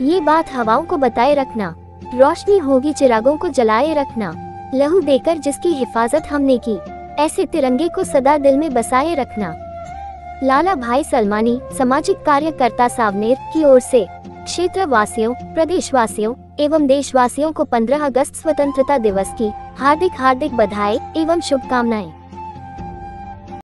ये बात हवाओं को बताए रखना, रोशनी होगी चिरागों को जलाए रखना, लहू देकर जिसकी हिफाजत हमने की, ऐसे तिरंगे को सदा दिल में बसाए रखना। लाला भाई सलमानी, सामाजिक कार्यकर्ता सावनेर की ओर से क्षेत्र वासियों प्रदेश वासियों एवं देशवासियों को 15 अगस्त स्वतंत्रता दिवस की हार्दिक हार्दिक बधाई एवं शुभकामनाएँ।